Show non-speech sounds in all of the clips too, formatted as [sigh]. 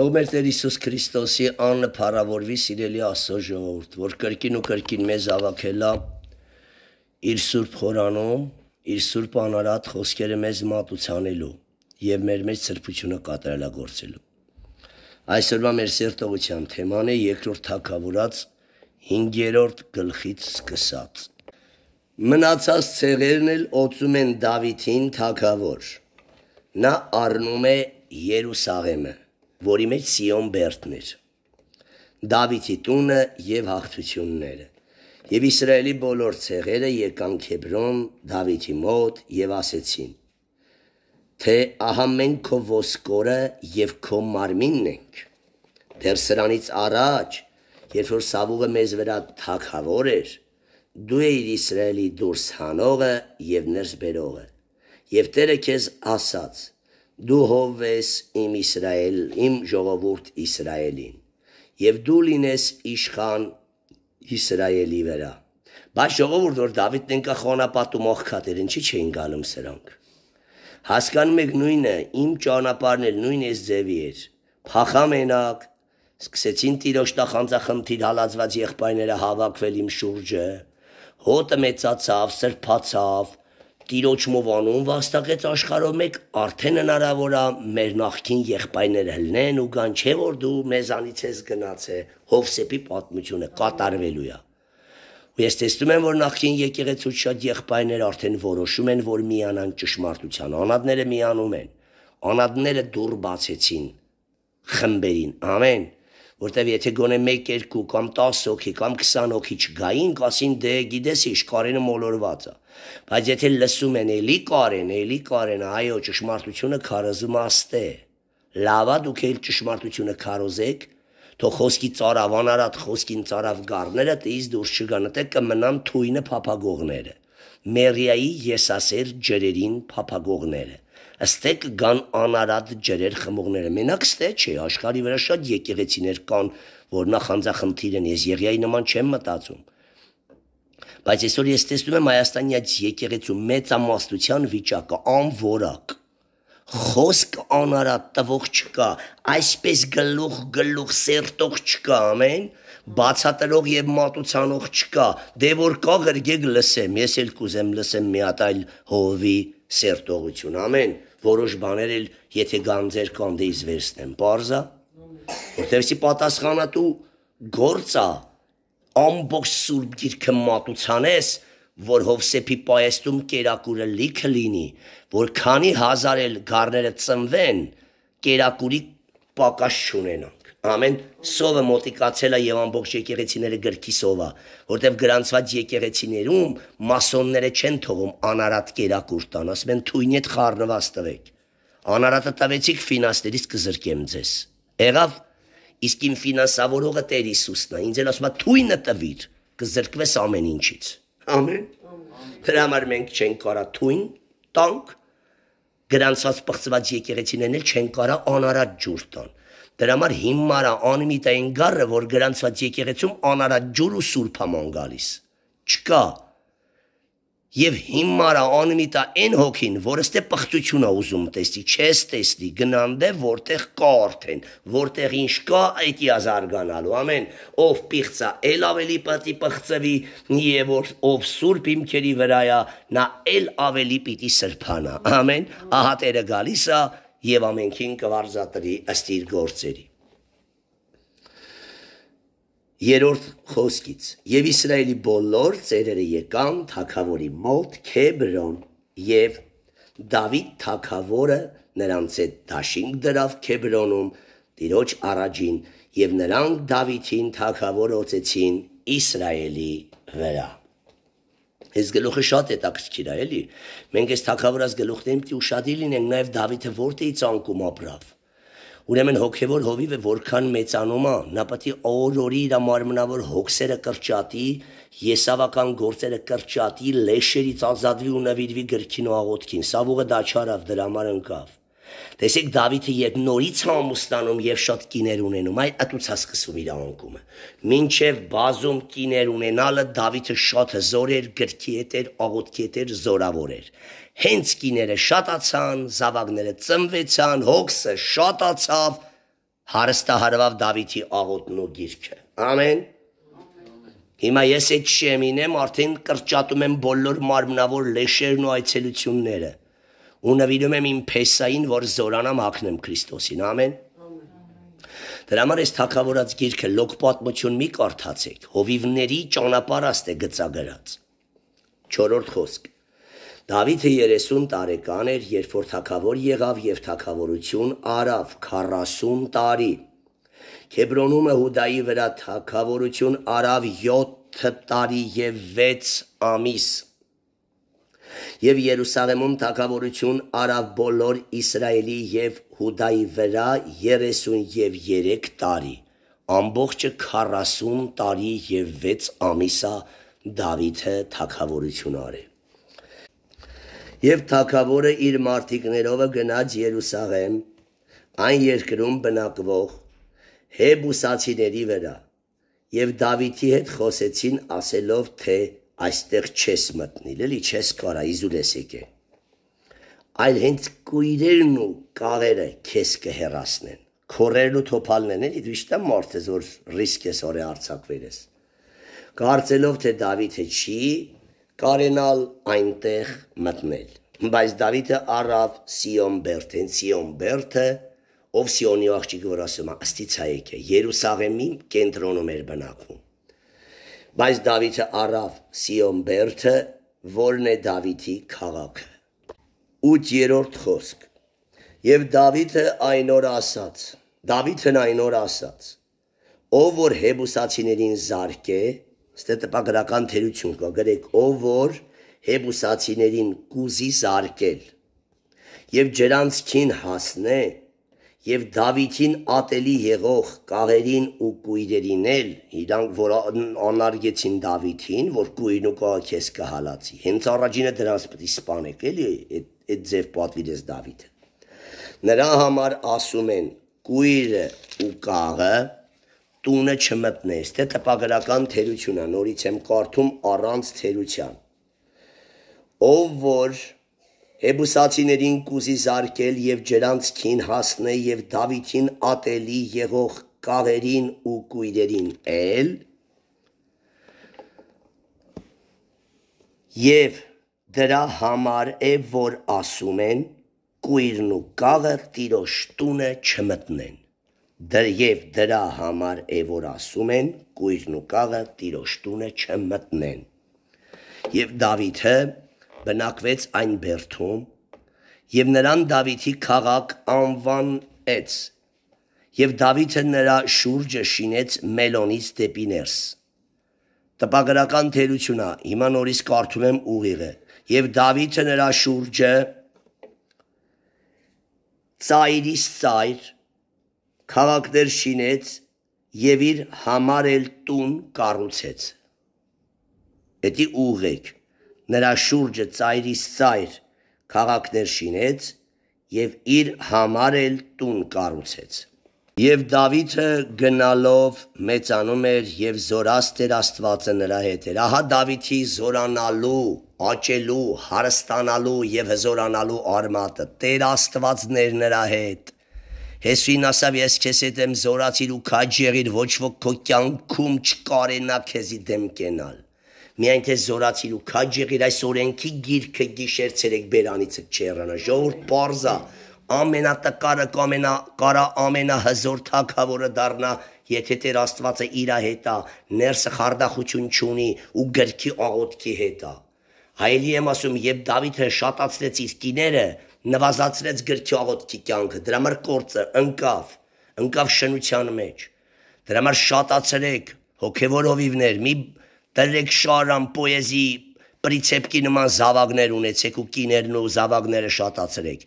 Թող մեր Տեր Հիսուս Քրիստոսի անունը փառավորվի սիրելի Աստծո ժողովուրդ, որ կրկին ու կրկին մեզ ավակելա իր սուրբ խորանում, իր սուրբ անարատ խոսքերը մեզ մատուցանելու եւ մեր մեջ սրբությունը կատարելագործելու։ Այսօրվա մեր սերտողության թեման է երկրորդ թակավորած 5-րդ գլխից սկսած։ Մնացած ցեղերն էլ օծում են Դավիթին թակավոր։ Նա առնում է Երուսաղեմը որի մեջ Սիոն Բերդն էր։ Դավիթի տունը եւ հաղթությունները։ Եվ Իսրայելի բոլոր ցեղերը եկան Քեբրոն Դավիթի մոտ եւ ասեցին. թե ահա մենք քո ոսկորը եւ քո մարմինն ենք։ Դեռ սրանից առաջ, երբ որ Սավուղը մեզ վրա թակավոր էր, դու էիր Իսրայելի դուրս հանողը եւ ներս բերողը։ Եվ Տերը քեզ ասաց. Դու հով ես իմ Իսրայել, իմ ժողովուրդ Իսրայելին, եւ դու լինես իշխան Իսրայելի վրա։ Բայց ժողովուրդ որ Դավիթն ընկա խոնապատու մոխքատեր, ինչի չէին գալում սրանք։ Հասկանում եք նույնը, իմ ճանապարհն էլ նույն էս ձևի էր։ Փախամենակ սկսեցին տիրոջ տախանձախնդիր հալածված եղբայրները հավաքվել իմ շուրջը։ Հոտը մեծացավ, սրբացավ, տիրոջ մովանում վաստակեց աշխարհով մեկ արդեն հնարավոր է մեր նախքին եղբայրները հլնեն ու գան չէ որ դու մեզանից ես գնացե Հովսեփի պատմությունը կատարվելու է ու ես տեսնում եմ որ նախքին եկեղեցուց շատ եղբայրներ արդեն որոշում են որ միանան ճշմարտության անադները միանում են անադները դուր բացեցին խմբերին ամեն որտեվ եթե գոնե 1-2 կամ 10 հոգի կամ 20 հոգի չգային, կասին դե գիտես ինչ կարենը մոլորված է։ Բայց եթե լսում են էլի կարեն, էլի կարեն, այո, ճշմարտությունը քարոզում աստե։ Լավա դուք էլ ճշմարտությունը քարոզեք, թող խոսքի ծարավան արած խոսքին ծարավ գառները տից դուրս չգան, դե կմնան թույնը փափագողները։ Մերիայի եսասեր ջրերին փափագողները ըստեք գան անարատ ջրեր խմողները։ Մենակ ստե չէ, աշխարի վրա շատ եկեղեցիներ կան, որ նախանձախնդիր են, ես Եղիայի նման չեմ մտածում։ Բայց այսօր ես տեսնում եմ Հայաստանի այդ եկեղեցու մեծամասնության վիճակը անորակ խոսք անարատ տվող չկա, այսպես գլուխ գլուխ սերտող չկա, ամեն, բացատրող եւ մատուցանող չկա։ Դե որ կա գրգեգ լսեմ, ես էլ կուզեմ լսեմ մի հատ այլ հովի սերտողություն, ամեն որոշ բաներ էլ եթե գանձեր կան դեից վերցնեմ, բարձա, որտեղսի պատասխանատու գործա, ամբողջ սուրբ գիրքը մատուցանես, որ Հովսեփի պայեստում կերակուրը լիքը լինի, որ քանի հազար էլ գառները ծնվեն, կերակուրի պակաս չունենանք։ Ամեն սովը մոտիկացել է եւ ամբողջ եկեղեցիները գրքի սովա, որտեվ գրանցված եկեղեցիներում մասոնները չեն թողում անարատ կերակուր տան, ասում են թույնի հետ խառնված տվեք։ Անարատը տվեցիք ֆինանսներից կզրկեմ ձեզ։ Եղավ իսկ իմ ֆինանսավորողը Տեր Հիսուսն է, ինձ էլ ասում է թույնը տվիր, կզրկվես ամեն ինչից։ Ամեն։ Դրա համար մենք չենք կարա թույն տանք գրանցված պղծված եկեղեցիներն էլ չեն կարա անարատ ջուր տան։ Դրա համար հիմարա անիմիտային գառը, որ գրանցված եկեղեցում անարատ ջուր ու սուրբ աման գալիս։ Չկա։ Եվ հիմարա անիմիտա այն հոգին, որը ստե պղծությունը ուզում տեսնի, չես տեսնի, գնանդե որտեղ կա արդեն, որտեղ ինչ կա, այդ իազարգանալու, ամեն, ով պիղծա, էլ ավելի պատի պղծվի, եւ ով սուրբ հիմքերի վրայա, նա էլ ավելի պիտի սրբանա, ամեն, ահա տերը գալիս է, եւ ամենքին կվարձատրի ըստ իր գործերի։ Երորդ խոսքից. Եւ Իսրայելի բոլոր ծերերը եկան թակավորի մոտ Քեբրոն եւ Դավիթ թակավորը նրանց հետ դաշինք դրավ Քեբրոնում Տիրոջ առաջին եւ նրանք Դավիթին թակավոր օծեցին Իսրայելի վրա։ Այս գլուխը շատ հետաքրքիր է, էլի։ Մենք այս թակավորած գլուխներն պիտի ուշադիր լինենք նաև Դավիթը որտեղից անկում ապրավ։ Ուրեմն հոգևոր հովիվը որքան մեծանում է, նա պետք է օր-օրի իր մարմնավոր հոգսերը կրճատի, եսավական գործերը կրճատի, լեշերից ազատվի ու նվիրվի գրքին ու աղոթքին։ Սավուղը դա չարավ, դրա համար ընկավ։ Տեսեք Դավիթը երբ նորից համոստանում եւ շատ կիներ ունենում, այ ատուցա սկսվում իր անկումը։ Մինչև բազում կիներ ունենալը Դավիթը շատ հզոր էր, գրքի հետ էր, աղոթքի հետ էր, զորավոր էր։ Հենց կիները շատացան, զավակները ծնվեցան, հոգսը շատացավ, Հարստահարվավ Դավիթի աղոթն ու գիրքը։ Ամեն։ Հիմա ես այդ շեմինեմ արդեն կրճատում եմ բոլոր մարմնավոր լեշերն ու այցելությունները ու նվիրում եմ իմ փեսային, որ զորանամ հակնեմ Քրիստոսին։ Ամեն։ Դրա համար այս թակավորած գիրքը լոկ պատմություն մի կարդացեք։ Հովիվների ճանապարհաստ է գծագրած։ 4-րդ խոսք։ Դավիթը 30 տարեկան էր, երբ որ թակավոր եղավ եւ թակավորություն արավ 40 տարի։ Քեբրոնում Հուդայի վրա թակավորություն արավ 7 տարի եւ 6 ամիս։ Եվ Երուսաղեմում թակավորություն արավ բոլոր Իսրայելի եւ Հուդայի վրա 33 տարի։ Ամբողջը 40 տարի եւ 6 ամիսա Դավիթը թակավորություն արել։ Եվ թակավորը իր մարդիկներովը գնաց Երուսաղեմ, այն երկրում բնակվող հեբուսացիների վրա, եւ Դավիթի հետ խոսեցին ասելով, թե այստեղ չես մտնիլ, էլի չես կարա իզուլես եկե։ Այլ հենց կույրերն ու կաղերը քեզ կհեռացնեն։ Քորերն ու թոփալներն էլի դու իշտա մարդ ես որ ռիսկ ես օրը արցակվեր ես։ Կարծելով թե Դավիթը չի կարենալ այնտեղ մտնել։ Բայց Դավիթը առավ Սիոն Բերթեն, Սիոն Բերթը, ով Սիոնի աղջիկը որ ասում է, աստիցայեք է, Երուսաղեմի կենտրոնում էր բնակվում։ Բայց Դավիթը առավ Սիոն Բերթը, որն է Դավիթի քաղաքը։ 8-րդ խոսք։ Եվ Դավիթը այն օր ասաց, Դավիթն այն օր ասաց. ով որ հեբուսացիներին զարկե, ստե տպագրական թերություն կա, գրեք, ով որ հեբուսացիներին կուզի զարկել եւ ջրանցքին հասնե եւ Դավիթին ատելի եղող կաղերին ու կույրերին էլ իրանք որ անարգեցին Դավիթին որ կույրն ու կաղաքես կհալացի հենց առաջինը դրանց պետք է սպանեք էլի այդ այդ ձև պատվիրես Դավիթը նրա համար ասում են կույրը ու կաղը տունը չմտնես թե տպագրական թերություն է նորից եմ կարդում առանց թերության ով որ Հեբուսացիներին կուզի զարկել եւ ջրանցքին հասնե եւ Դավիթին ատելի եղող կաղերին ու կույրերին էլ եւ դրա համար է որ ասում են կույրն ու կաղը տիրոջ տունը չմտնեն դր եւ դրա համար է որ ասում են կույրն ու կաղը տիրոջ տունը չմտնեն եւ Դավիթը բնակվեց այն բերթում եւ նրան Դավիթի քաղաք անվանեց եւ Դավիթը նրա շուրջը շինեց Մելոնից դեպի ներս տպագրական թերությունա հիմա նորից կարդում եմ ուղիղը եւ Դավիթը նրա շուրջը ծայրից ծայր քաղաքներ շինեց եւ իր համար էլ տուն կառուցեց։ Էդի ուղեք նրա շուրջը ծայրից ծայր քաղաքներ շինեց եւ իր համար էլ տուն կառուցեց։ Եվ Դավիթը գնալով մեծանում էր եւ զորաստեր Աստվածը նրա հետ էր։ Ահա Դավիթի զորանալու, աճելու, հարստանալու եւ հզորանալու արմատը Տեր Աստվածներ նրա հետ։ Հեսուին ասավ ես քեզ հետ եմ զորացիր ու քաջ եղիր ոչ ոք քո կյանքում չկարենա քեզի դեմ կենալ միայն թե զորացիր ու քաջ եղիր այս օրենքի գիրքը գիշեր ցերեկ բերանից չեռանա ժողովուրդ parza ամենատկարը կամենա կարա ամենահզոր թակավորը դառնա եթե Տեր Աստվածը իր հետա ներսը խարդախություն չունի ու գրքի աղոթքի հետա հայելի եմ ասում երբ Դավիթը շատացրեց իր կիները նվազացրեց գրքի աղոթքի կյանքը դրա համար կորցը ընկավ ընկավ շնության մեջ դրա համար շատացրեք հոգևոր հովիվներ մի Դրեք շարան պոեզի պրիցեպկի նման զավակներ ունեցեք ու կիներն ու զավակները շատացրեք։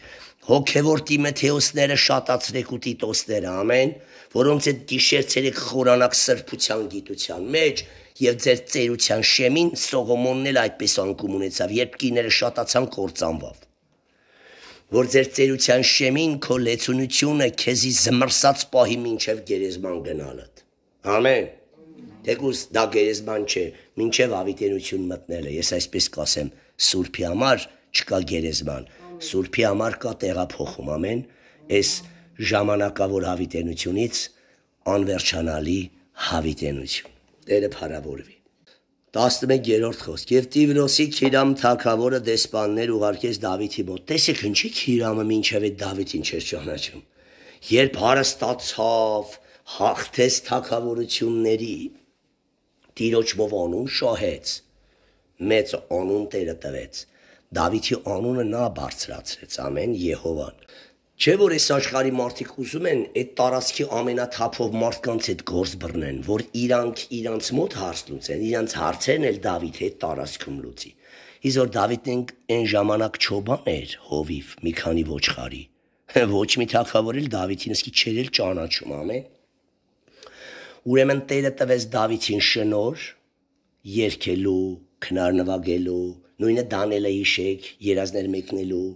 Հոգևոր Տիմոթեոսները շատացրեք ու Տիտոսները, ամեն, որոնց այդ գիշեր ցերեք խորանակ սրբության գիտության մեջ եւ ձեր ծերության շեմին Սողոմոնն էլ այդպես անկում ունեցավ, երբ կիները շատացան կործանվավ որ ձեր ծերության շեմին քո լեցունությունը քեզի զմրսած պահի մինչև գերեզման գնալդ։ Ամեն։ Թեկուս դա գերեզման չէ, մինչև ավիտենություն մտնելը։ Ես այսպես կասեմ, Սուրբի համար չկա գերեզման։ Սուրբի համար կա տեղափոխում, ամեն։ Այս ժամանակավոր հավիտենությունից անվերջանալի հավիտենություն։ Տերը փառավորվի։ 11-րդ խոսք եւ Տիվրոսի Քիրամ թագավորը դեսպաններ ուղարկեց Դավիթի մոտ։ Տեսեք ինչի Քիրամը ինչև է Դավիթին չէր ճանաչում։ Երբ հարստացավ, հաղթեց թագավորությունների, Տիրոջ ողանուն շահեց, մեծ անուն Տերը տվեց։ Դավիթի անունը նա բարձրացրեց, ամեն Եհովան։ Չէ որ այս աշխարհի մարդիկ ուզում են այդ տարածքի ամենաթափով մարդկանց հետ գործ բռնեն, որ իրանք իրանց մոտ հարց լուծեն, իրանց հարցերն էլ Դավիթ հետ տարածքում լուծի։ Իսկ որ Դավիթն այն ժամանակ ճոբան էր, հովիվ, մի քանի ոչխարի։ Ոչ մի թակավոր էլ Դավիթին իսկի չէր էլ ճանաչում, ամեն։ Ուրեմն Տերը տվեց Դավիթին շնոր երկելու, քնար նվագելու, նույնը Դանելը հիշեք, երազներ մեկնելու,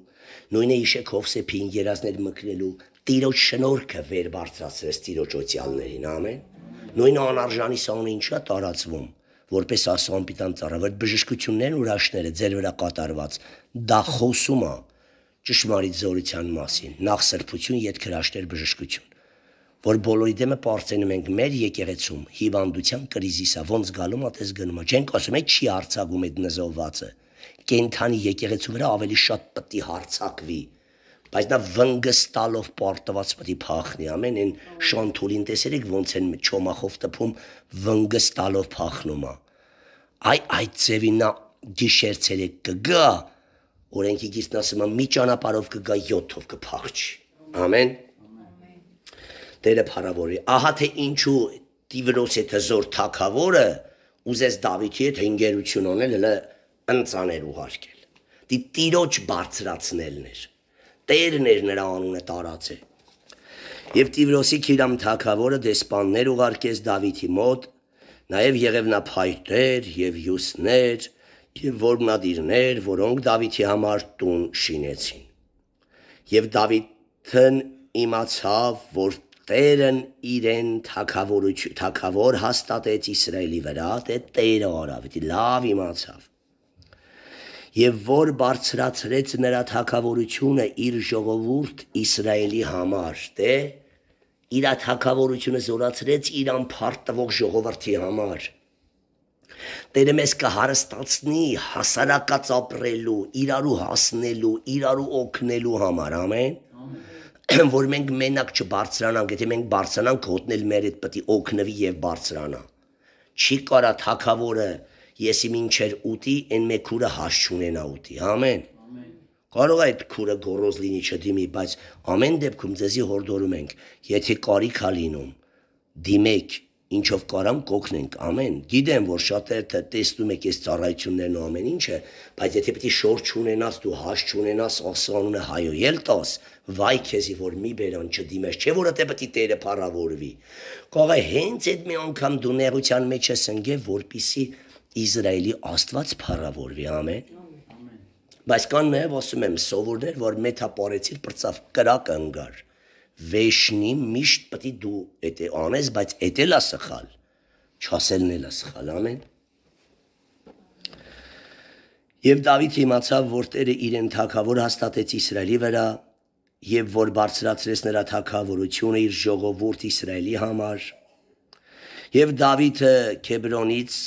նույնը իշեք Հովսեփին երազներ մկնելու Տիրոջ շնորհքը վեր բարձրացրեց Տիրոջ օցիալներին, ամեն։ Նույնը անարժանի սանը ինչա տարածվում, որպես ասոն պիտան ծառավեր բժշկություններն ուրաշները ձեր վրա կատարված, դա խոսում է ճշմարիտ զորության մասին, նախ սրբություն, յետ քրաշներ բժշկություն որ բոլորի դեմը པարծենում ենք մեր եկեղեցում հիվանդության կրիզիսա ոնց գալու մատես գնում չենք ասում է չի արցակում այդ նզովվածը կենթանի եկեղեցու վրա ավելի շատ պետք է հարցակվի բայց նա վնգստալով պարտված պետք է փախնի ամեն այն շանթուլին տեսերեք ոնց են չոմախով տփում վնգստալով փախնում է այ այդ ձևին նա գիշեր ցերեկ կգա օրենքի գիրքն ասում է մի ճանապարով կգա 7-ով կփախչի ամեն Տերը փառավորի ահա թե ինչու Տիվրոս է թզոր թակավորը ուզեց Դավիթի հետ հնգերություն անել հələ ընծաներ ուղարկել։ Դի տիրոջ բարձրացնելն էր։ Տերն էր նրա անունը տարածել։ Եվ Տիվրոսի Քիրամ թագավորը դեսպաններ ուղարկեց Դավիթի մոտ, նաև եղև նա փայտեր եւ հյուսներ եւ որմնադիրներ, որոնք Դավիթի համար տուն շինեցին։ Եվ Դավիթն իմացավ, որ Տերն իրեն թակավորություն թակավոր հաստատեց Իսրայելի վրա, դե Տերը արավ, դի լավ իմացավ եւ որ բարձրացրեց նրա թակավորությունը իր ժողովուրդ Իսրայելի համար, դե իր թակավորությունը զորացրեց իր անփարտվող ժողովրդի համար։ Տերը մեզ կհարստացնի հասարակած ապրելու, իրարու հասնելու, իրարու օգնելու համար, ամեն։ [clears throat] Որ մենք մենակ չբարձրանանք, եթե մենք բարձրանանք, հոտնել մեր այդ պետք է օգնվի եւ բարձրանա։ Չի կարա թակավորը եսի մինչեր ուտի, այն մեկ քուրը հաշ չունենա ուտի։ Ամեն։ Կարող է այդ քուրը գորոզ լինի չդիմի, բայց ամեն դեպքում ձեզի հորդորում ենք, եթե կարիք ա լինում, դիմեք, ինչով կարամ կօգնենք, ամեն։ Գիտեմ, որ շատերը տեսնում եք այս ծառայություններն ու ամեն ինչը, բայց եթե պիտի շոր չունենաս, դու հաշ չունենաս, ասանունը հայոյել տաս, վայ քեզի որ մի բերան չդիմես, չէ՞ որ դե պիտի Տերը փառավորվի։ Կարող է հենց այդ մի անգամ դու նեղության մեջ ես ընկել, որpիսի Իսրայելի Աստված փառավորվի, ամեն։ Բայց կան նաև ասում եմ սովորներ, որ մեթապարեցիր բրծավ կրակ ընկար։ Վեշնի միշտ պետք է դու էդ անես, բայց էդ էլ է սխալ։ Չասելն էլ է սխալ, ամեն։ Եվ Դավիթ իմացավ, որ Տերը իրեն թակավոր հաստատեց Իսրայելի վրա, եւ որ բարձրացրեց նրա թակավորությունը իր ժողովուրդ Իսրայելի համար։ Եվ Դավիթը Քեբրոնից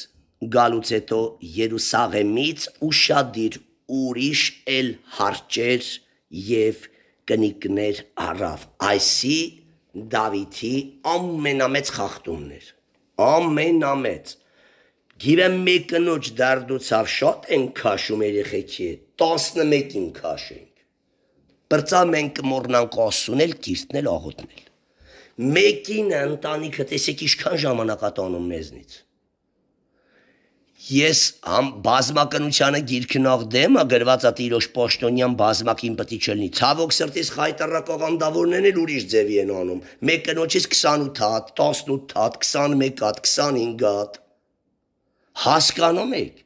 գալուց հետո Երուսաղեմից ուշադիր ուրիշ էլ հարճեր եւ կնիկներ առավ։ Այսի Դավիթի ամենամեծ խախտումներ։ Ամենամեծ։ Գիրը մեկնոջ դարդուցավ շատ են քաշում երեխեքի 11-ին քաշենք։ Բրծա մենք կմոռնանք ասունել, կիրտնել, աղոթնել։ Մեկին ընտանիքը տեսեք ինչքան ժամանակ ատանում մեզնից ես ամ բազմակնությանը գիրքնող դեմը գրված է տիրոջ պաշտոնյան բազմակին պետք չլինի ցավոք սրտից խայտարակող անդավորներն էլ ուրիշ ձևի են անում մեկ կնոջից 28 հատ 18 հատ 21 հատ 25 հատ հասկանում եք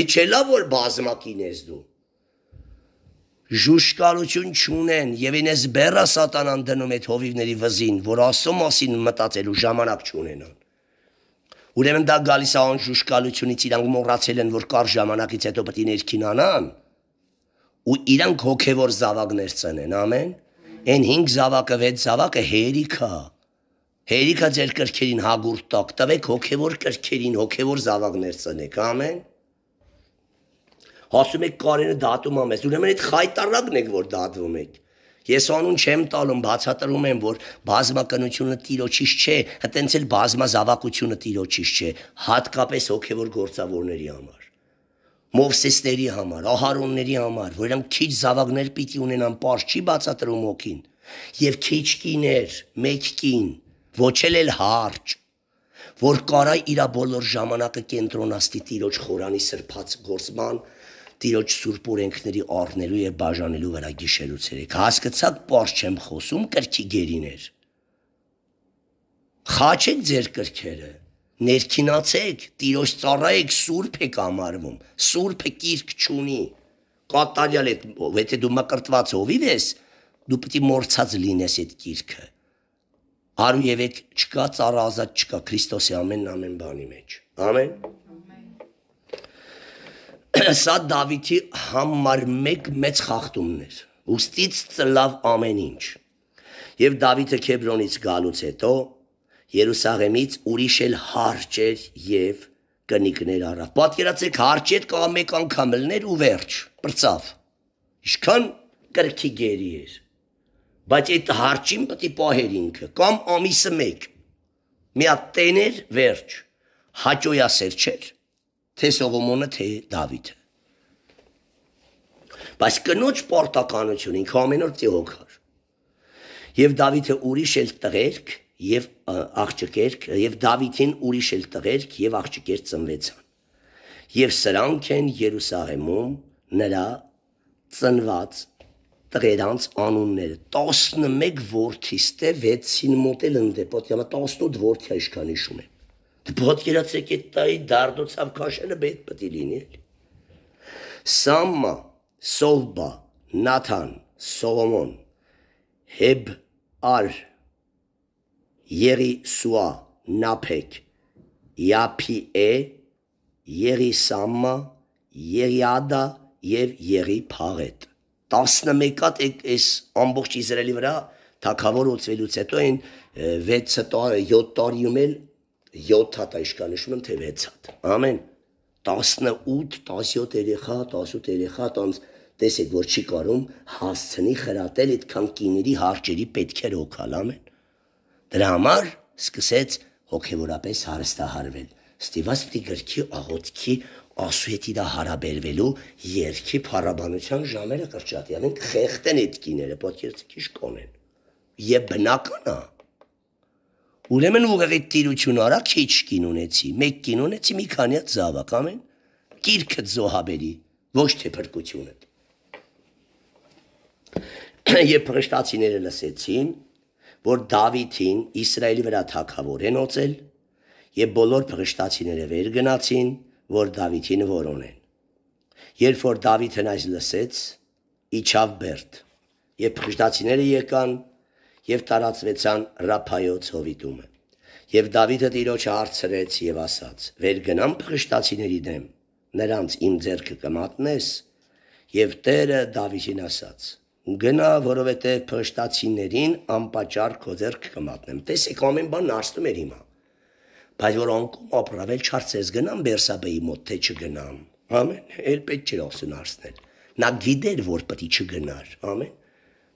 էչելա որ բազմակին ես դու ժուշկալություն չունեն եւ ինես բերա սատանան դնում այդ հովիվների վզին որ ասո մասին մտածելու ժամանակ չունենան Ուրեմն դա գալիս է անշուշկալությունից իրանք մոռացել են, որ կար ժամանակից հետո պետք է ներքին անան ու իրանք հոգևոր զավակներ ծնեն, ամեն։ Այն 5 զավակը, 6 զավակը հերիքա։ Հերիքա ձեր կրքերին հագուրտ տակ, տվեք հոգևոր կրքերին, հոգևոր զավակներ ծնեք, ամեն։ Ասում եք կարենը դատում ամես, ուրեմն այդ խայտարակն եք, որ դատվում եք։ Ես անուն չեմ տալում, բացատրում եմ, որ բազմակնությունը տիրոջից չէ, հտենց էլ բազմազավակությունը տիրոջից չէ, հատկապես հոգևոր գործավորների համար։ Մովսեսների համար, Ահարոնների համար, որ իրենք քիչ զավակներ պիտի ունենան, པարզ չի բացատրում օքին։ Եվ քիչ կիներ, մեկ կին, ոչ էլ հարճ, որ կարա իր բոլոր ժամանակը կենտրոնաստի տիրոջ խորանի սրբած գործման, տիրոջ սուրբ օրենքների առնելու եւ բաժանելու վրա գիշերու ցերեկ։ Հասկացաք, པարզ չեմ խոսում կրքի գերիներ։ Խաչեք ձեր կրքերը ներքինացեք, տիրոջ ծառայեք, սուրբ եք ամարվում։ Սուրբը կիրք չունի։ Կատարյալ է, եթե դու մկրտված հովիվ ես, դու պետք է մորցած լինես այդ կիրքը։ Արու եւ եք չկա ծառա ազատ չկա Քրիստոսի ամենն ամեն բանի մեջ։ Ամեն։ [coughs] Սա Դավիթի համար մեկ մեծ խախտումն էր։ Ոստից ծլավ ամեն ինչ։ Եւ Դավիթը Քեբրոնից գալուց հետո Երուսաղեմից ուրիշ էլ հարճեր եւ կնիկներ առավ։ Պատկերացեք հարճետ կամ մեկ անգամ լներ ու վերջ, բրծավ։ Իշքան կրքի գերի էր։ Բայց այդ հարճին պետք է պահեր ինքը կամ ամիսը մեկ։ Մի հատ տեներ վերջ։ Հաճոյասեր չէր։ Թե Սողոմոնը, թե Դավիթը։ Բայց կնոջ պարտականություն ինքը ամեն օր տիոքար։ Եվ Դավիթը ուրիշ էլ տղերք եւ աղջկեր եւ Դավիթին ուրիշ էլ տղերք եւ աղջկեր ծնվեցան։ Եվ սրանք են Երուսաղեմում նրա ծնված տղերանց անունները 11 որդիստե 6-ին մոտել ընդե պատյամա 18 որդի աշքան հիշում եմ պատկերացեք այդ տայի դարդոցավ քաշելը բեդ պետք լինի Սամմա Սովբա Նաթան Սողոմոն Հեբ Ար Եղիսուա Նափեկ Յափիէ Եղիսամա Եղիադա եւ Եղիփաղետ 11-ատ այս ամբողջ Իսրայելի վրա թակավորոցվելուց հետո այն 6 տարի 7 տարիում էլ 7 հատ իշկանիշում եմ թե 6 հատ ամեն 18 17 երեխա 18 երեխա տանց տեսեք որ չի կարում հասցնի խրատել այդքան կիների հարճերի պետքեր օքալ ամեն Դրա համար սկսեց հոգևորապես հարստահարվել։ Ստիվաս պիտի գրքի աղոթքի ասուետի դա հարաբերվելու երկի փառաբանության ժամերը կրճատի։ Ամեն խեղտեն այդ կիները, պատկերացիք կոնեն։ Եվ բնական է։ Ուրեմն ուղեղի տիրություն արա քիչ կին ունեցի, մեկ կին ունեցի մի քանի հատ զավակ, ամեն։ Կիրքը զոհաբերի, ոչ թե փրկությունը։ [clears throat] Եվ փրշտացիները լսեցին, որ Դավիթին Իսրայելի վրա թագավոր են օծել եւ բոլոր փրշտացիները վեր գնացին, որ Դավիթին որոնեն։ Երբ որ Դավիթն այս լսեց, իջավ Բերտ, եւ փրշտացիները եկան եւ տարածվեցան Ռափայոց հովիտումը։ Եվ Դավիթը Տիրոջը հարցրեց եւ ասաց. «Վեր գնամ փրշտացիների դեմ, նրանց իմ ձեռքը կմատնես»։ Եվ Տերը Դավիթին ասաց. գնա, որովհետև փշտացիներին անպաճառ քո ձեռք կմատնեմ։ Տեսեք, ամեն բան նարստում էր հիմա։ Բայց որ անկում ապրավել չարցես գնամ Բերսաբեի մոտ, թե չգնամ։ Ամեն, էլ պետք չէր ասուն արսնել։ Նա գիտեր, որ պետք է չգնար, ամեն։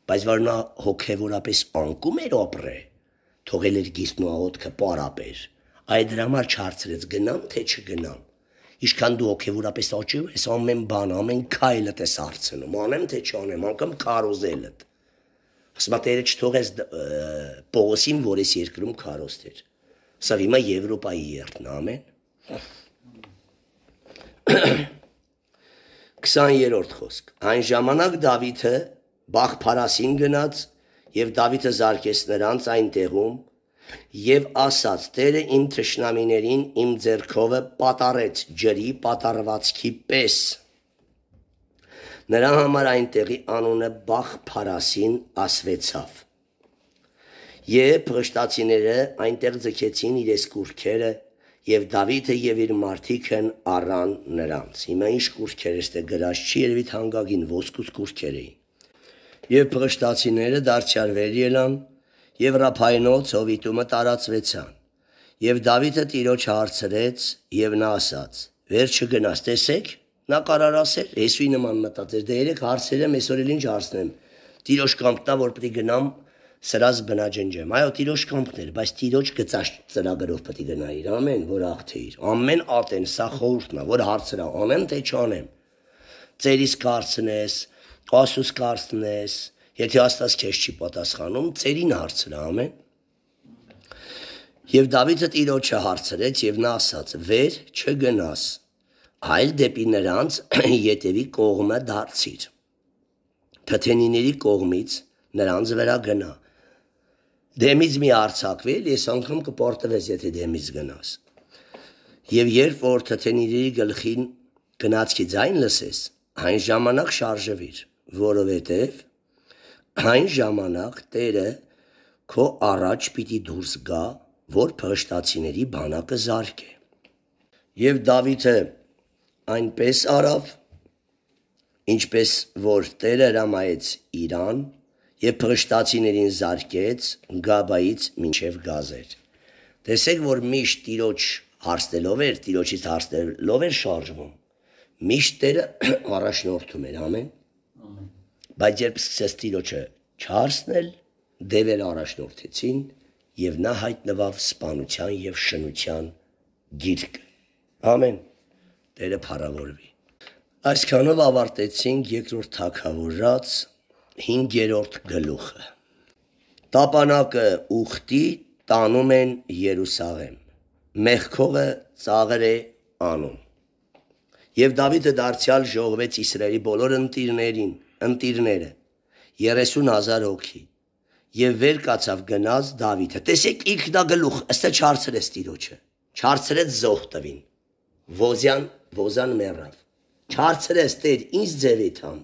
Բայց որ նա հոգևորապես անկում էր ապրե, թողել էր գիստն ու աղոթքը պարապեր։ Այդ համար չարցրեց գնամ, թե չգնամ։ Ինչքան դու հոգևորապես աճում ես, ամեն բան, ամեն քայլը ես հարցնում, անեմ թե չանեմ, անգամ կարոզելդ։ Ասма տերը չթողես Պողոսին, որ ես երկրում քարոստեր։ Սա հիմա Եվրոպայի երթն ամեն։ [clears throat] 20-րդ խոսք։ Այն ժամանակ Դավիթը Բախփարասին գնաց եւ Դավիթը զարկեց նրանց այն տեղում, եւ ասաց. Տերը իմ թշնամիներին իմ ձեռքովը պատարեց ջրի պատարվածքի պես։ Նրա համար այնտեղի անունը Բախ Փարասին ասվեցավ։ Եվ փրշտացիները այնտեղ ձգեցին իրենց կուրքերը եւ Դավիթը եւ իր մարդիկն առան նրանց։ Հիմա ինչ կուրքեր էստե գրած չի երևի հանգագին ոսկուց կուրքեր էին։ Եվ փղշտացիները դարձյալ վեր ելան, եւ ռափայնոց հովիտումը տարածվեցան։ Եվ Դավիթը Տիրոջ հարցրեց, եւ նա ասաց. «Վեր չգնաս, տեսեք»։ Նա կարար ասել, Հեսուի նման մտածեր, դե երեք հարցերը այսօր էլ ինչ հարցնեմ։ Տիրոջ կամքնա, որ է գնամ սրած բնաջնջեմ։ Այո, Տիրոջ կամքներ, բայց Տիրոջ գծած ծրագրով է գնայիր, ամեն, որ աղթեիր։ Ամեն ատեն, սա խորհուրդն է, որ հարցրա, ամեն թե չանեմ։ Ծերիս կարծնես, ասուս կարծնես, եթե Աստված քեզ չի պատասխանում, ծերին հարցրա, ամեն։ Եվ Դավիթը Տիրոջը հարցրեց եւ նա ասաց. «Վեր չգնաս, այլ դեպի նրանց [clears throat] յետևի կողմը դարձիր»։ Փթենիների կողմից նրանց վրա գնա։ Դեմից մի արցակվել, ես անգամ կպորտվես, եթե դեմից գնաս։ Եվ երբ որ թթենիների գլխին գնացքի ձայն լսես, այն ժամանակ շարժվիր, որովհետև այն ժամանակ Տերը քո առաջ պիտի դուրս գա որ փշտացիների բանակը զարկե։ Եվ Դավիթը այնպես արավ, ինչպես որ Տերը հրամայեց իրան եւ փշտացիներին զարկեց Գաբայից մինչև Գազեր։ Տեսեք, որ միշտ տիրոջ հարցնելով էր, տիրոջից հարցնելով էր շարժվում։ Միշտ Տերը [clears throat] առաջնորդում էր, Ամեն։ Բայց երբ սկսեց տիրոջը չհարցնել, դևերը առաջնորդեցին եւ նա հայտնվավ սպանության եւ շնության գիրք։ Ամեն։ Տերը փառավորվի։ Այսքանով ավարտեցինք երկրորդ թակավորած 5-րդ գլուխը։ Տապանակը ուխտի տանում են Երուսաղեմ։ Մեղքողը ծաղր է անում։ Եվ Դավիթը դարձյալ ժողովեց Իսրայելի բոլոր ընտիրներին, ընտիրները 30000 հոգի եւ վեր կացավ գնաց Դավիթը տեսեք ինքնագլուխ ըստե չարցրեց տիրոջը չարցրեց զոհ տվին ոզյան ոզան մեռավ չարցրեց տեր ինձ ձևի թամ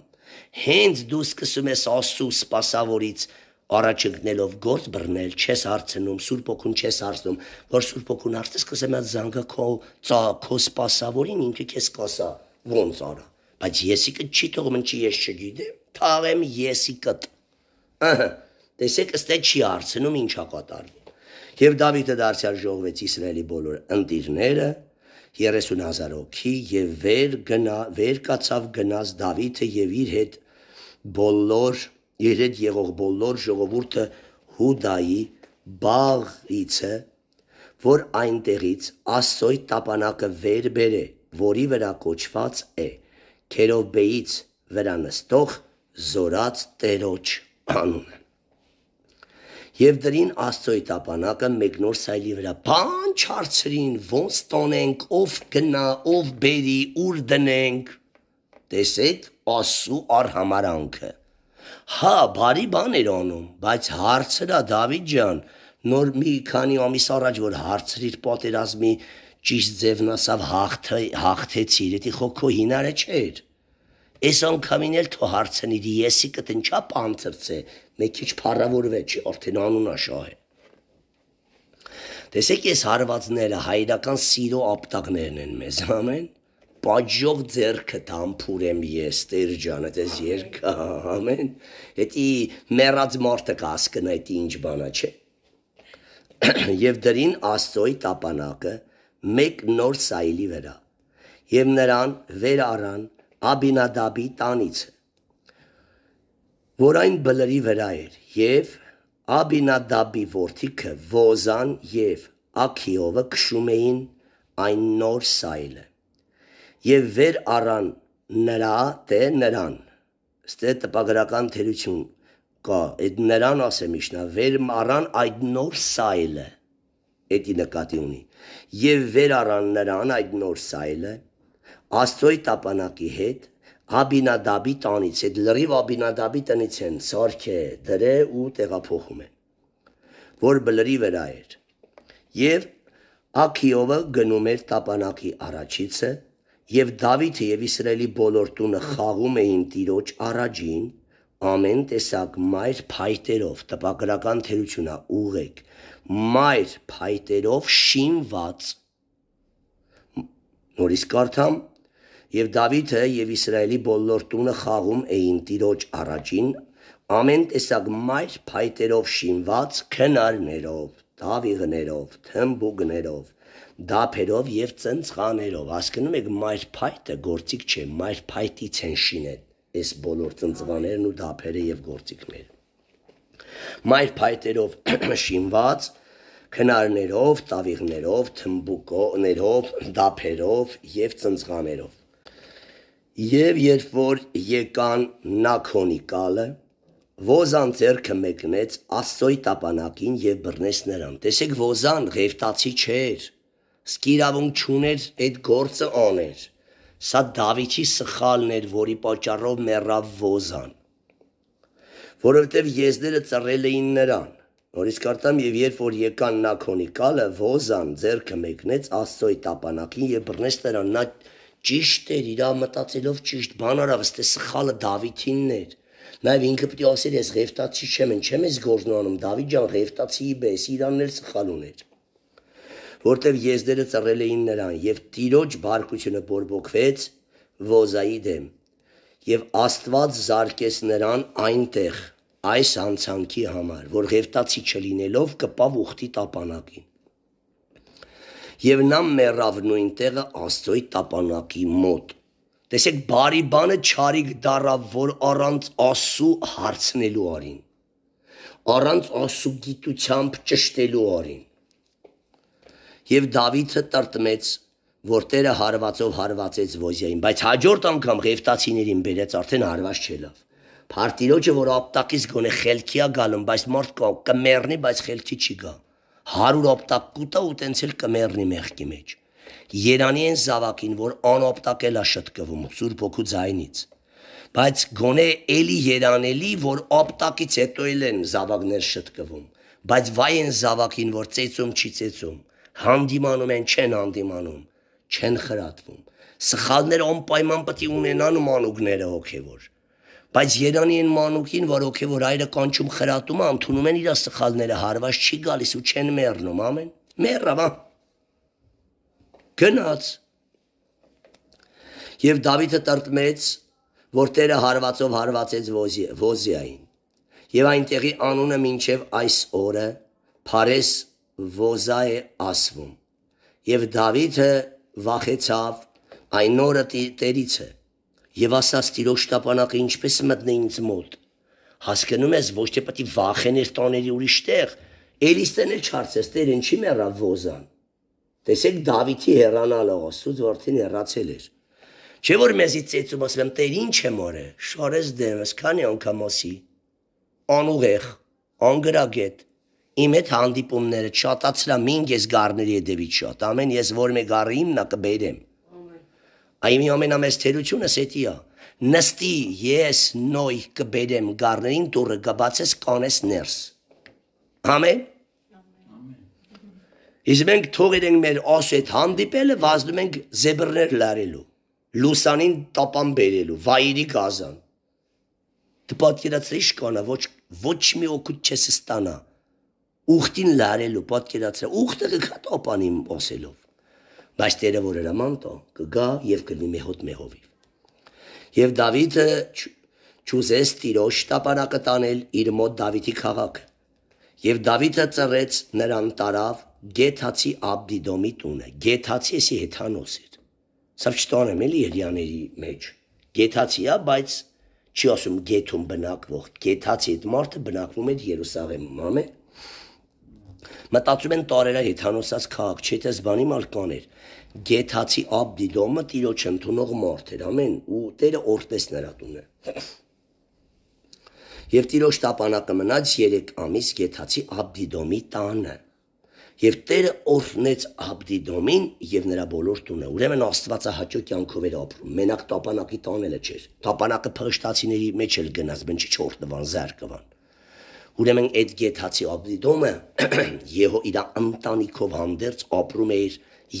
հենց դու սկսում ես աստու սпасավորից առաջընկնելով գործ բռնել, չես արցնում, Սուրբ Օքուն չես արցնում, որ Սուրբ Օքուն արցես, կսեմ այդ զանգը քո ծա քո սпасավորին ինքը քեզ կասա, ոնց արա։ Բայց եսիկը չի թողում ինչի ես չգիտեմ, թաղեմ եսիկդ։ Ահա Տեսեք, ըստե չի հարցնում ինչա կատարվում։ Եվ Դավիթը դարձյալ ժողովեց Իսրայելի բոլոր ընտիրները 30000 հոգի եւ վեր գնա վեր կացավ գնաց Դավիթը եւ իր հետ բոլոր իր հետ եղող բոլոր ժողովուրդը Հուդայի Բաղիցը որ այնտեղից Աստծոյ տապանակը վեր բերե, որի վրա կոչված է Քերոբեից վրա նստող զորած Տերոջ անունը եւ դրին Աստծոյ տապանակը մեկնոր սայլի վրա։ Բան չարցրին, ոնց տոնենք, ով գնա, ով բերի, ուր դնենք։ Տեսեք, Աստու արհամարանքը։ Հա, բարի բան էր անում, բայց հարցրա Դավիթ ջան, նոր մի քանի ամիս առաջ որ հարցրիր պատերազմի ճիշտ ձևն ասավ հաղթե հաղթեցիր, դա խոքո հինարը չէր։ Այս անգամին էլ թո հարցնիր եսի կտնչա պանցրցե, մեկ քիչ փառավորվեց, արդեն անունա շահ է։ Տեսեք, ես հարվածները հայրական սիրո ապտակներն են մեզ, ամեն։ Պաջող ձերքը տամփուրեմ ես, Տեր ջան, այդես երկա, ամեն։ Հետի մեռած մարդը կասկնա, դա ինչ բանա չէ։ Եվ դրին Աստծոյ տապանակը մեկ նոր սայլի վրա։ Եվ նրան վեր առան Աբինադաբի տանիցը, որ այն բլրի վրա էր, եւ Աբինադաբի որդիքը Ոզան եւ Աքիովը քշում էին այն նոր սայլը։ Եվ վեր առան նրա թե նրան։ Ստե տպագրական թերություն կա, այդ նրան ասեմ իշնա, վեր առան այդ նոր սայլը։ Էդի նկատի ունի։ Եվ վեր առան նրան այդ նոր սայլը Աստծոյ տապանակի հետ Աբինադաբի տանից, այդ լրիվ Աբինադաբի տնից են սարքե, դրե ու տեղափոխում են, որ բլրի վրա էր։ Եվ Աքիովը գնում էր տապանակի առաջիցը, եւ Դավիթը եւ Իսրայելի բոլոր տունը խաղում էին Տիրոջ առաջին ամեն տեսակ մայր փայտերով, տպագրական թերությունա ուղեք, մայր փայտերով շինված նորից կարդամ Եվ Դավիթը եւ Իսրայելի բոլոր տունը խաղում էին Տիրոջ առաջին ամեն տեսակ մայր փայտերով շինված քնարներով, դավիղներով, թմբուկներով, դափերով եւ ծնծղաներով։ Հասկանում եք, մայր փայտը գործիք չէ, մայր փայտից են շինել այս բոլոր ծնծղաներն ու դափերը եւ գործիքները։ Մայր փայտերով [clears throat] շինված քնարներով, տավիղներով, թմբուկոներով, դափերով եւ ծնծղաներով։ Եվ երբ որ եկան Նաքոնիկալը, Ոզան ձերքը մեկնեց Աստծոյ տապանակին եւ բռնեց նրան։ Տեսեք Ոզան ղեվտացի չէր։ Սկիրավունք չուներ այդ գործը աներ։ Սա Դավիթի սխալն էր, որի պատճառով մեռավ Ոզան։ Որովհետեւ եզները ծռել էին նրան։ Նորից կարտամ եւ երբ որ եկան Նաքոնիկալը, Ոզան ձերքը մեկնեց Աստծոյ տապանակին եւ բռնեց նրան։ Նա ճիշտ էր, իր մտածելով ճիշտ բան արավ, ըստ սխալը Դավիթինն էր Նաև ինքը պիտի ասեր ես ղեֆտացի չեմ, են չեմ ես գործնանում, Դավիթ ջան ղեֆտացի բես, իրանն էլ սխալ ուներ։ Որտեվ եզդերը ծռել էին նրան եւ տիրոջ բարկությունը բորբոքվեց Ոզայի դեմ։ Եվ Աստված զարկեց նրան այնտեղ այս անցանքի համար, որ ղեֆտացի չլինելով կպավ ուխտի տապանակին։ Եվ նա մեռավ նույն տեղը Աստծոյ տապանակի մոտ Տեսեք, բարի բանը ճարիք դարավ, որ առանց ասու հարցնելու արին։ Առանց ասու գիտությամբ ճշտելու արին։ Եվ Դավիթը տրտմեց, որ Տերը հարվածով հարվածեց Ոզիային, բայց հաջորդ անգամ ղեֆտացիներին բերեց արդեն հարված չելավ։ Փարտիրոջը, որ ապտակից գոնե խելքիա գալում, բայց մարդ կա կմեռնի, բայց խելքի չի գա։ 100 ապտակ կուտա ու տենցել կմեռնի մեղքի մեջ։ Երանի են զավակին, որ անօպտակել է շտկվում Սուրբ ոգու ձայնից։ Բայց գոնե էլի երանելի, որ օպտակից հետո էլ են զավակներ շտկվում։ Բայց վայ են զավակին, որ ծեծում չի ծեծում, հանդիմանում են չեն հանդիմանում, չեն խրատվում։ Սխալները անպայման պետք է ունենան մանուկները հոգևոր։ Բայց Երանի են մանուկին, որ հոգևոր այրը կանչում խրատում, ընդունում են իր սխալները, հարված չի գալիս ու չեն մեռնում, ամեն։ Մեռավ, գնաց։ Եվ Դավիթը տրտմեց, որ Տերը հարվածով հարվածեց Ոզիային։ Եւ այնտեղի անունը մինչև այս օրը Փարես Ոզա է ասվում։ Եւ Դավիթը վախեցավ այն օրը Տերիցը եւ ասաց Տիրոջ տապանակը ինչպես մտնե ինձ մոտ։ Հասկանում ես ոչ թե պետք է վախեներ տաների ուրիշ տեղ, Էլիստեն էլ չարցես, Տեր ինչի մեռավ Ոզան։ Տեսեք Դավիթի հեռանալը Աստծուց որդին հեռացել էր։ Չէ որ մեզի ծեծում ասում եմ Տեր ինչ եմ օրը, շարես դեմս, քանի անգամ ասի։ Անուղեղ, անգրագետ, իմ հետ հանդիպումները շատացրա մինգ ես գառների հետևից շատ, ամեն ես որ մե գառիմ նա կբերեմ։ Այ մի ամենամեծ թերությունը սետիա։ Նստի ես նոյ կբերեմ գառներին դուրը գբացես կանես ներս։ Ամեն Իսկ մենք թողել ենք մեր ասետ հանդիպելը, վազնում ենք զեբրներ լարելու, լուսանին տապան բերելու, վայրի գազան։ Դու պատկերացրի շկանա, ոչ ոչ մի օգուտ չես ստանա։ Ուխտին լարելու, պատկերացրի, ուխտը կգա տապանին ասելով։ Բայց Տերը որ հրամանտո կգա եւ կլինի մեհոտ մեհովի։ Եվ Դավիթը ճուզես տիրոջ տապանակը տանել իր մոտ Դավիթի քաղաքը։ Եվ Դավիթը ծռեց նրան տարավ Գեթացի Աբդիդոմի տունը։ Գեթացի էսի հեթանոս էր։ Սա չտանեմ էլի Էլյաների մեջ։ Գեթացի է, բայց չի ասում գեթում բնակվող։ Գեթացի այդ մարդը բնակվում էր Երուսաղեմում, ամեն։ Մտածում են տարերա հեթանոսած քաղաք, չէ՞ թե զբանի մալկաներ։ Գեթացի Աբդիդոմը տիրոջ ընդունող մարդ էր, ամեն, ու Տերը օրտես նրա տունը։ Եվ տիրոջ տապանակը մնաց 3 ամիս Գեթացի Աբդիդոմի տանը Եվ Տերը օրհնեց Աբդիդոմին եւ նրա բոլոր տունը։ Ուրեմն Աստվածը հաճո կյանքով էր ապրում։ Մենակ տապանակի տանելը չէր։ Տապանակը փղշտացիների մեջ էլ գնաց, բնչի չորտվան, զարկվան։ Ուրեմն այդ գեթացի Աբդիդոմը [clears throat] Եհո իր ընտանիքով հանդերձ ապրում էր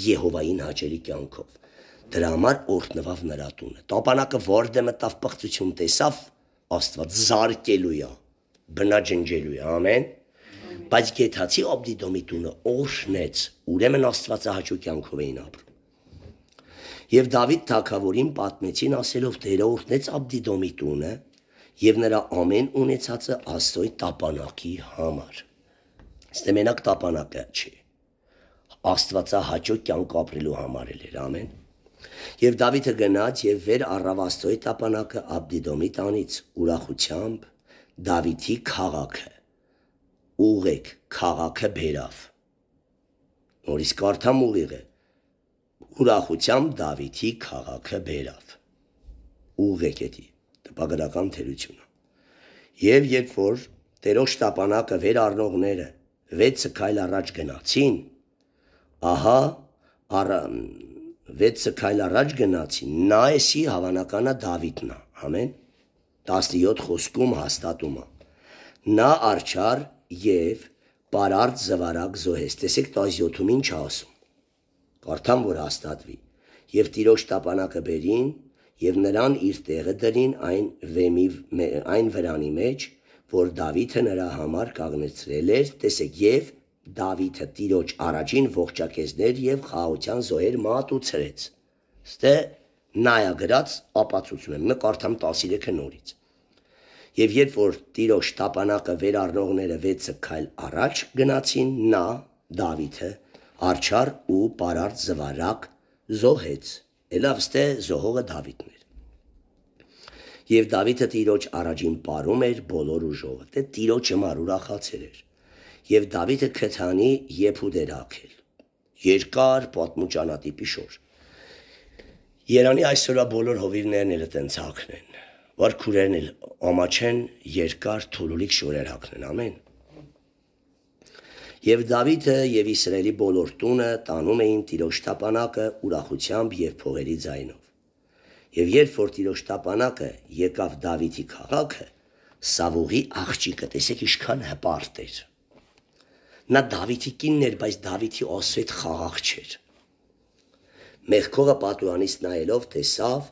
Եհովային հաճելի կյանքով։ Դրա համար օրհնվավ նրա տունը։ Տապանակը որտե մտավ պղծություն տեսավ, Աստված զարկելու է, բնաջնջելու է։ Ամեն բայց գեթացի Աբդիդոմի տունը օրհնեց, ուրեմն Աստվածահաճո կյանքով էին ապրում։ Եվ Դավիթ թագավորին պատմեցին ասելով Տերը օրհնեց Աբդիդոմի տունը եւ նրա ամեն ունեցածը Աստծոյ տապանակի համար։ Ստե մենակ տապանակը չի։ Աստվածահաճո կյանք ապրելու համար էր, ամեն։ Եվ Դավիթը գնաց եւ վեր առավ Աստծոյ տապանակը Աբդիդոմի տանից ուրախությամբ Դավիթի քաղաքը ուղեք քաղաքը բերավ։ Նորից կարդամ ուղիղը։ Ուրախությամբ Դավիթի քաղաքը բերավ։ Ուղեք էդի տպագրական թերությունը։ Եվ երբ որ Տերոջ տապանակը վեր առնողները վեցը քայլ առաջ գնացին, ահա առ վեցը քայլ առաջ գնացին, նա էսի հավանականը Դավիթն է, ամեն 17 խոսքում հաստատում է։ Նա արչար եւ բարարդ զվարակ զոհես։ Տեսեք 17-ում ինչ ասում։ Կարդամ որ հաստատվի։ Եվ տիրոջ տապանակը բերին եւ նրան իր տեղը դրին այն վեմի այն վրանի մեջ, որ Դավիթը նրա համար կանգնեցրել էր, տեսեք, եւ Դավիթը տիրոջ առաջին ողջակեզներ եւ խաղաղության զոհեր մատուցրեց։ Ստե նայա գրած ապացուցում եմ, մկարդամ 13-ը նորից։ Եվ երբ որ տիրոջ տապանակը վեր առնողները վեցը քայլ առաջ գնացին, նա Դավիթը արչար ու բարարդ զվարակ զոհեց։ Էլավ ստե զոհողը Դավիթն էր։ Եվ Դավիթը տիրոջ առաջին պարում էր բոլոր ուժովը։ Դե տիրոջը մար ուրախացել էր եւ Դավիթը քթանի Եփուդ էր ակել։ Երկար պատմուճանատիպի շոր։ Երանի այսօրվա բոլոր հովիվներն էլ այտենց հակնեն։ Որ քուրերն էլ ամաչեն երկար թուլուլիկ շորեր հակնեն, ամեն։ Եվ Դավիթը եւ Իսրայելի բոլոր տունը տանում էին Տիրոջ տապանակը ուրախությամբ եւ փողերի ձայնով։ Եւ երբ որ Տիրոջ տապանակը եկավ Դավիթի քաղաքը, Սավուղի աղջիկը տեսեք ինչքան հպարտ էր Նա Դավիթի կինն էր, բայց Դավիթի osset խաղաղ չէր։ Մեղքողը պատուանից նայելով տեսավ,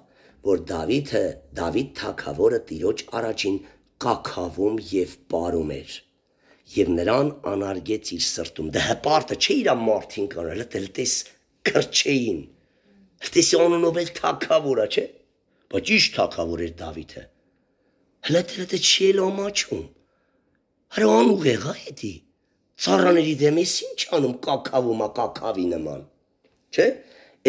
որ Դավիթը Դավիթ թագավորը տիրոջ առաջին կակավում եւ ապարում էր եւ նրան անարգեց իր սրտում դա հպարտը չէ իր մարդին կանել դել տես քրչեին դեսի անունով էլ թակավորա չէ բայց ի՞նչ թակավոր էր Դավիթը հլա դե չի էլ ամաչում հրա անուղեղա էդի Ծառաների դեմ էս ինչ անում կակավում է կակավի նման։ Չէ՞։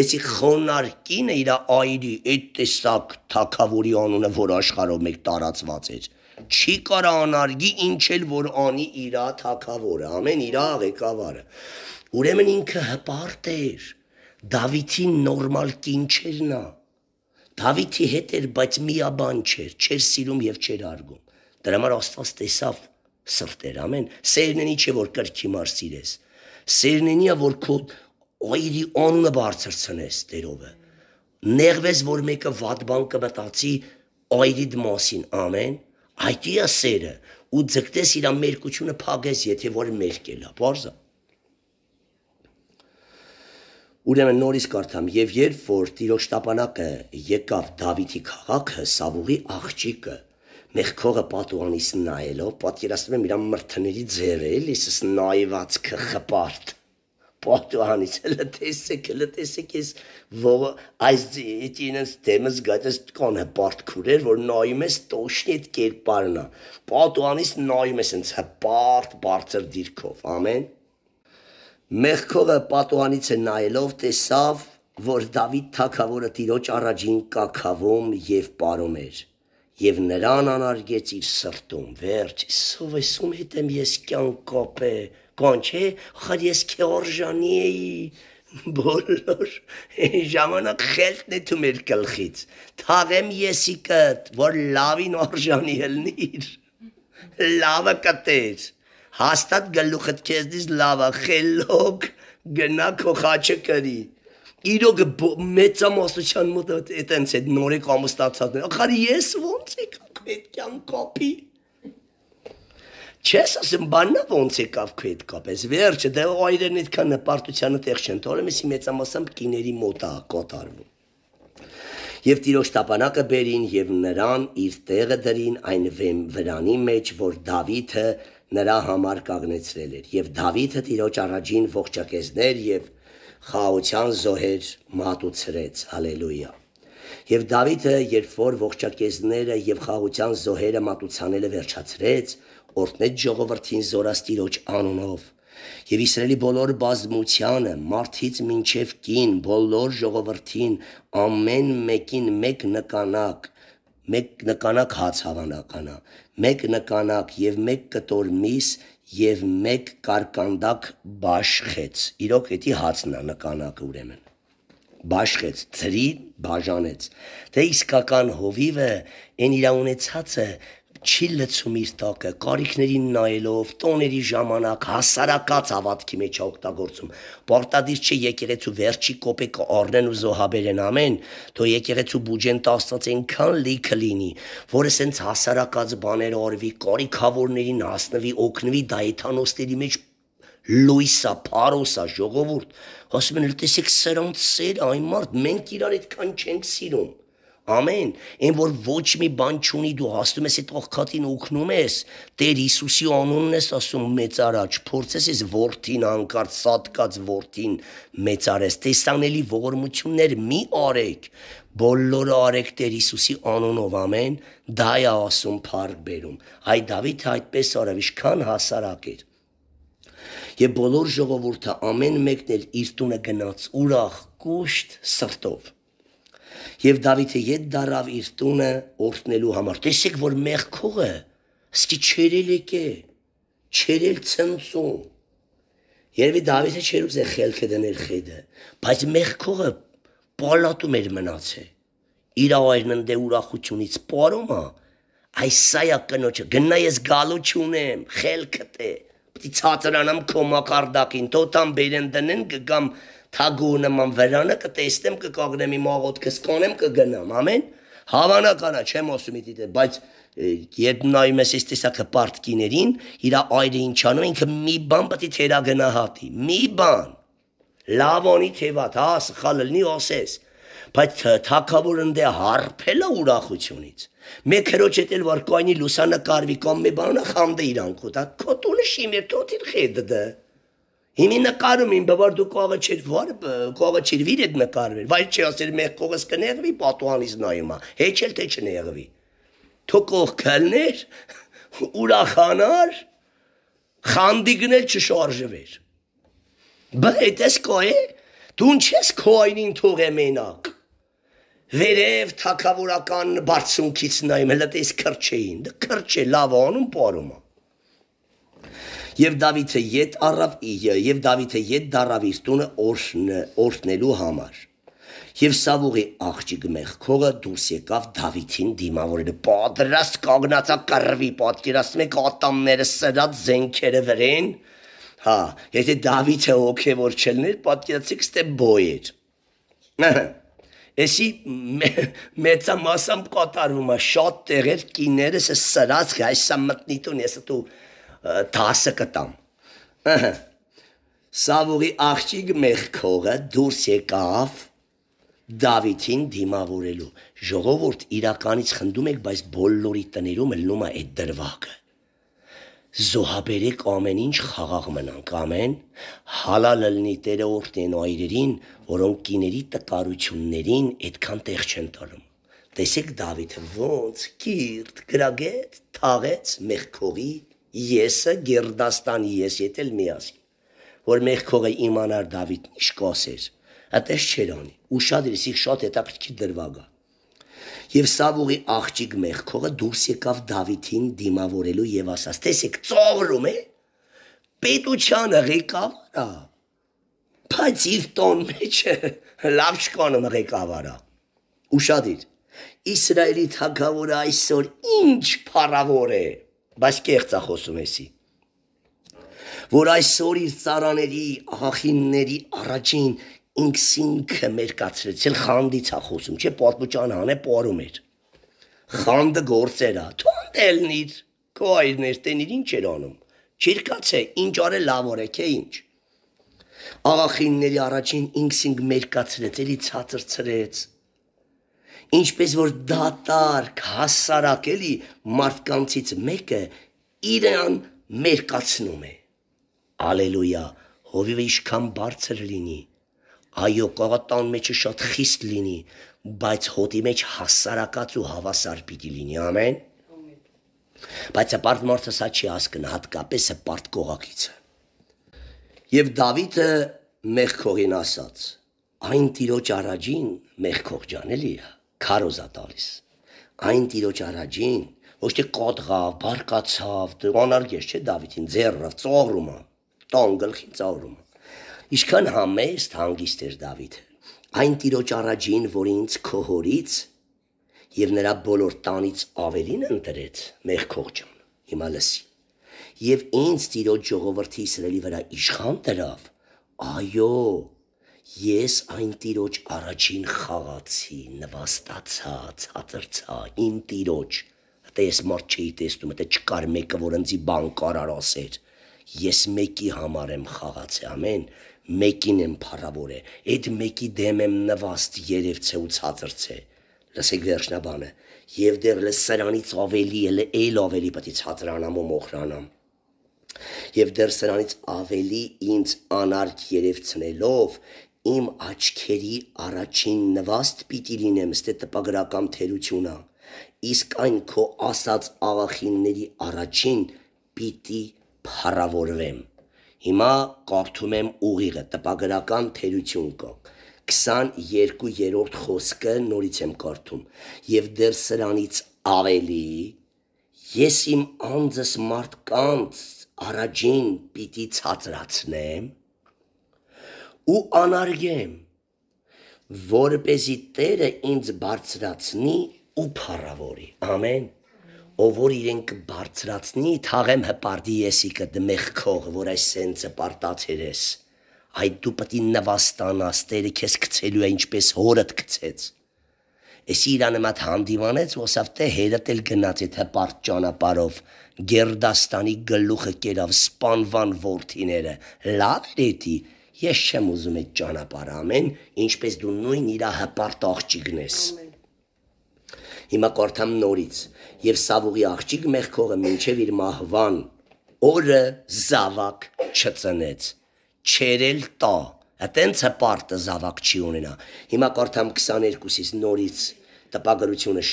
Էսի խոնար կինը իր այրի այդ տեսակ թակավորի անունը որ աշխարհով մեկ տարածված էր չի կարա անարգի ինչ էլ որ անի իր թակավորը ամեն իր աղեկավարը ուրեմն ինքը հպարտ էր Դավիթի նորմալ կին չէր նա Դավիթի հետ էր բայց միաբան չէր չէր սիրում եւ չէր արգում դրա համար Աստված տեսավ սրտեր, ամեն։ Սերնենի չէ որ կրքի մար սիրես։ Սերնենիա որ քո այրի անունը բարձրցնես Տերովը։ Նեղվես որ մեկը վատ բան կմտածի այրիդ մասին, ամեն։ Այդիա սերը ու ձգտես իր մերկությունը փագես, եթե որ մերկելա, բարձա։ Ուրեմն նորից կարդամ եւ երբ որ Տիրոջ տապանակը եկավ Դավիթի քաղաքը Սավուղի աղջիկը մեղքողը պատուանից նայելով, պատկերացնում եմ իր մրթների ձևը, էլիսս նայվածքը խպարտ։ Պատուանից հələ տեսեք, հələ տեսեք ես ողը այս դինս դեմս գայտես կոնը բարդ քուրեր, որ նայում ես տոշնի այդ կերպարնա։ Պատուանից նայում ես ինձ հպարտ բարձր դիրքով, ամեն։ Մեղքողը պատուանից է նայելով տեսավ, որ Դավիթ թագավորը տիրոջ առաջին կակավում եւ պարում էր եւ նրան անարգեց իր սրտում վերջ սովեսում հետեմ ես կյանք կապե կանչե խար ես քեորժանի էի բոլոր ժամանակ խելտն է դու մեր գլխից թաղեմ եսիկդ որ լավին օրժանի ելնիր լավը կտեր հաստատ գլուխդ քեզնից լավը խելոք գնա քո խաչը կրի իրոք մեծամասնության մոտ այտենց է նորեկ ամստացածներ։ Ախար ես ո՞նց եկա այդ կյանքապի։ Չես ասում բաննա ո՞նց եկավ քո այդ կապես։ Վերջը դե այրեն այդքան նպարտությանը տեղ չեն թողնում, իսկ մեծամասամբ կիների մոտ է կոտարվում։ Եվ տիրոջ տապանակը բերին եւ նրան իր տեղը դրին այն վեմ վրանի մեջ, որ Դավիթը նրա համար կանգնեցրել էր։ Եվ Դավիթը տիրոջ առաջին ողջակեզներ եւ խաղության զոհեր մատուցրեց, հալելույա։ Եվ Դավիթը, երբ որ ողջակեզները եւ խաղության զոհերը մատուցանելը վերջացրեց, օրհնեց ժողովրդին զորաստիրոջ անունով։ Եվ Իսրայելի բոլոր բազմությանը, մարդից մինչև կին, բոլոր ժողովրդին ամեն մեկին մեկ նկանակ, մեկ նկանակ հաց հավանականա, մեկ նկանակ եւ մեկ կտոր միս եւ մեկ կարկանդակ բաշխեց։ Իրոք էդի հացն է նկանակը ուրեմն բաշխեց, ծրի բաժանեց։ Դե իսկական հովիվը այն իր ունեցածը չի լցում իր տակը, կարիքներին նայելով, տոների ժամանակ հասարակած հավատքի մեջ օգտագործում։ Պարտադիր չէ եկեղեցու վերջի կոպեկը առնեն ու զոհաբերեն ամեն, թո եկեղեցու բուջեն տաստած այնքան լիքը լինի, որը սենց հասարակած բաներ արվի, կարիքավորներին հասնվի, օգնվի դայթանոստերի մեջ լույսա, փարոսա, ժողովուրդ, ասում են, տեսեք սրանց սեր, այն մարդ, մենք իրար այդքան չենք սիրում։ Ամեն, այն որ ոչ մի բան չունի, դու հաստում ես այդ ողքատին օգնում ես, Տեր Հիսուսի անունն ես ասում մեծ առաջ, փորձես ես որդին անկարծ սատկած որդին մեծ արես, տեսանելի ողորմություններ մի արեք, բոլորը արեք Տեր Հիսուսի անունով, ամեն, դա է ասում փառք բերում։ Այ Դավիթը այդպես արավ, ինչքան հասարակ էր եւ բոլոր ժողովուրդը ամեն մեկն իր տունը գնաց ուրախ, կուշտ սրտով։ Եվ Դավիթը յետ դարավ իր տունը օրտնելու համար։ Տեսեք, որ մեղքողը սկի չերել եկե, չերել ցնցում։ Երևի Դավիթը չեր ուզել խելքը դնել խեդը, բայց մեղքողը պալատում էր մնացել։ Իր այրն դե ուրախությունից պարոմա, այս սայա կնոջը գնա ես գալու չունեմ, խելքը տե պիտի ցածրանամ քո մակարդակին, տոտամ բերեն դնեն կգամ թագու նման վրանը կտեսնեմ կկաղնեմ իմ աղոտքս կանեմ կգնամ, ամեն։ Հավանականա չեմ ասում իդի, բայց երբ նայում ես այս տեսակը պարտքիներին, իր այրը ինչանում ինքը մի բան պետք է թերագնահատի, մի բան։ Լավոնի թեվատ, հա, սխալ լինի ասես բայց թակավորն դե հարփելա ուրախությունից։ Մեկ հրոջ էլ որ կոյնի լուսանը կարվի կամ մի բանը խանդը իրանքու դա կոտունը շիմեր տոտիր խեդը Հիմի նկարում իմ բվար դու կողը չեր վար կողը չեր վիր այդ նկարվել վայ չի ասել մեկ կողս կներվի պատուանից նայումա հեչ էլ թե չներվի թո կող կլներ ուրախանար խանդիգնել չշարժվեր բայց էս կոյե դու չես կոյնին թողե մենակ վերև թակավորական բարձունքից նայում, հələ տես քրչեին, դա քրչե լավ անում պարումա։ Եվ Դավիթը յետ առավ եւ Դավիթը յետ դարավ իր տունը օրհն օրհնելու համար։ Եվ Սավուղի աղջիկ մեղքողը դուրս եկավ Դավիթին դիմավորելու։ Պատրաստ կանգնածա կռվի, պատկերացնում եք ատամները սրած զենքերը վրեն։ Հա, եթե Դավիթը օքեվոր չլներ, պատկերացեք ստե բոյեր։ Ահա Էսի մեծամասամբ կատարվում է շատ տեղեր կիներս սրած հայսա մտնի տուն ես դու դասը կտամ ըհը Սավուրի աղջիկ մեղքողը դուրս եկավ Դավիթին դիմավորելու ժողովուրդ իրականից խնդում եք բայց բոլորի տներում լնում է այդ դրվագը զոհաբերեք ամեն ինչ խաղաղ մնանք, ամեն, հալալը լինի Տերը օրտեն այրերին, որոնք կիների տկարություններին այդքան տեղ չեն տալում։ Տեսեք Դավիթը ոնց կիրտ գրագետ թաղեց մեղքողի եսը Գերդաստանի ես ետել միասին որ մեղքողը իմանար Դավիթն ինչ կասեր այդպես չեր անի ու շատ իրսիկ շատ հետաքրքիր դրվագա Եվ Սավուղի աղջիկ մեղքողը դուրս եկավ Դավիթին դիմավորելու եւ ասաց. «Տեսեք, ծողրում է։ Պետությանը ղեկավարա։ Բայց իր տոն մեջը լավ չկանում ղեկավարա։ Ուշադիր։ Իսրայելի թագավորը այսօր ինչ փառավոր է, բայց կեղծ է խոսում էսի որ այսօր իր ծարաների, աղախինների առաջին ինքսինքը մերկացրեցել խանդից է խոսում, չէ, պատմուճան հանե պարում էր։ Խանդը գործերա, թոնդելնիր, քո այրներ տենիր ինչ էր անում։ Չիրկաց է, ինչ արել լավ օրեք է ինչ։ Աղախինների առաջին ինքսինք մերկացրեց, էլի ցածրցրեց։ Ինչպես որ դատարկ հասարակ էլի մարդկանցից մեկը իրան մերկացնում է։ Ալելույա, հովիվը իշքան բարձր լինի, Այո, կողատան մեջը շատ խիստ լինի, բայց հոտի մեջ հասարակած ու հավասար պիտի լինի, ամեն։ Բայց ապարտ մարդը սա չի հասկնա, հատկապես է պարտ կողակիցը։ Եվ Դավիթը մեղքողին ասաց. այն տիրոջ առաջին մեղքող ջանելի է, քարոզա տալիս։ Այն տիրոջ առաջին ոչ թե կոդղավ, բարկացավ, դրանարգես չէ Դավիթին ձեռը ծողրումը, տան գլխին ծողրումը։ Ինչքան համեստ հանգիստ էր Դավիթը։ Այն տիրոջ առաջին, որ ինձ քոհորից եւ նրա բոլոր տանից ավելին ընտրեց մեղքողջն։ Հիմա լսի։ Եվ ինձ տիրոջ ժողովրդի Իսրայելի վրա իշխան դրավ։ Այո, ես այն տիրոջ առաջին խաղացի, նվաստացա, ցածրցա, իմ տիրոջ Դե ես մարդ չէի տեսնում, դե չկար մեկը, որ ինձի բան կարար ասեր։ Ես մեկի համար եմ խաղացել, ամեն, մեկին եմ փառավորե։ Այդ մեկի դեմ եմ նվաստ երևցե ու ցածրցե։ Լսեք վերջնաբանը։ Եվ դեռ լսրանից ավելի էլ էլ ավելի պետք է ցածրանամ ու մոխրանամ։ Եվ դեռ սրանից ավելի ինձ անարգ երևցնելով իմ աչքերի առաջին նվաստ պիտի լինեմ, ստե տպագրական թերությունա իսկ այն քո ասած աղախինների առաջին պիտի փառավորվեմ։ Հիմա կարդում եմ ուղիղը, տպագրական թերություն կա։ 22-րդ խոսքը նորից եմ կարդում։ Եվ դեռ սրանից ավելի ես իմ անձս մարդկանց առաջին պիտի ցածրացնեմ ու անարգեմ, որ เป զի Տերը ինձ բարձրացնի ու փառավորի։ Ամեն ով որ իրեն կբարձրացնի, թաղեմ հպարտի եսիկը դմեղ քող, որ այս սենցը պարտացերես։ Այդ դու պետք է նվաստանաս, Տերը քեզ գցելու է ինչպես հորդ գցեց։ Էս իրանը մատ հանդիմանեց, ոսավ թե հերդ էլ գնաց այդ հպարտ ճանապարով, Գերդաստանի գլուխը կերավ սպանվան ворթիները։ Լավ դետի, ես չեմ ուզում այդ ճանապարհը ամեն, ինչպես դու նույն իր հպարտ աղջիկն ես։ Հիմա կարդամ նորից։ Եվ Սավուղի աղջիկ մեղքողը մինչև իր մահվան օրը զավակ չծնեց։ Չերել տա։ Այտենց է պարտը զավակ չի ունենա։ Հիմա կարդամ 22-ից նորից տպագրությունը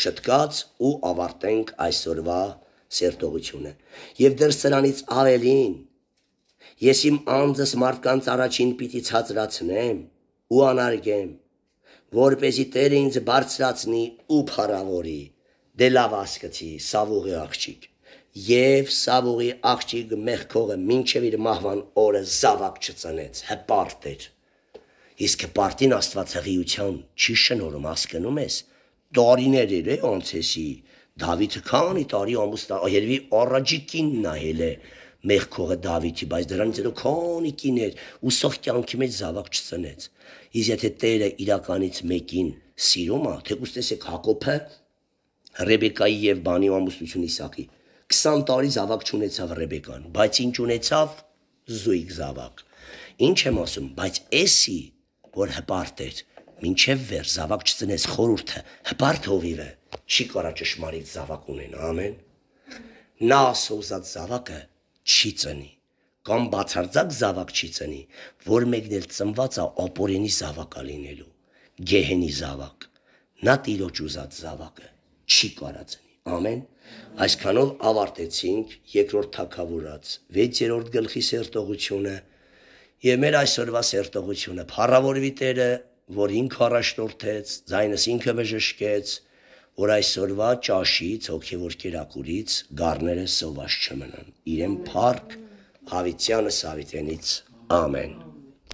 շտկած ու ավարտենք այսօրվա սերտողությունը։ Եվ դեռ սրանից ավելին ես իմ անձս մարդկանց առաջին պիտի ցածրացնեմ ու անարգեմ որպեսի Տերը ինձ բարձրացնի ու փառավորի։ Դե լավ ասկացի Սավուղի աղջիկ։ Եվ Սավուղի աղջիկ մեղքողը մինչև իր մահվան օրը զավակ չծնեց, հպարտ էր։ Իսկ հպարտին Աստվածեղիության չի շնորհում, հասկանում ես։ Տարիներ էր է անցեսի։ Դավիթը քանի տարի ամուսնա, երևի առաջիկին նայել է մեղքողը Դավիթի, բայց դրանից հետո քանի կիներ ու սող կյանքի մեջ զավակ չծնեց։ Իսկ եթե Տերը իրականից մեկին սիրում է, թեկուզ տեսեք Հակոբը Ռեբեկայի եւ բանի ամուսնություն Իսակի 20 տարի զավակ չունեցավ Ռեբեկան, բայց ինչ ունեցավ զույգ զավակ։ Ինչ եմ ասում, բայց էսի, որ հպարտ էր, մինչև վեր զավակ չծնես խորուրդը, հպարտ հովիվը, չի կարա ճշմարիտ զավակ ունենա, ամեն։ Նա սոզած զավակը չի ծնի կամ բացարձակ զավակ չի ծնի, որ մեկն էլ ծնված է ապորենի զավակա լինելու, գեհենի զավակ։ Նա տիրոջ ուզած զավակը չի կարա ծնի։ Ամեն։ Այսքանով ավարտեցինք երկրորդ թակավորած 6-րդ գլխի սերտողությունը եւ մեր այսօրվա սերտողությունը փառավորվի Տերը, որ ինքը առաջնորդեց, ձայնս ինքը բժշկեց, որ այսօրվա ճաշից հոգևոր կերակուրից գառները սոված չմնան։ Իրեն փառք Հավիտյանը Սավիտենից ամեն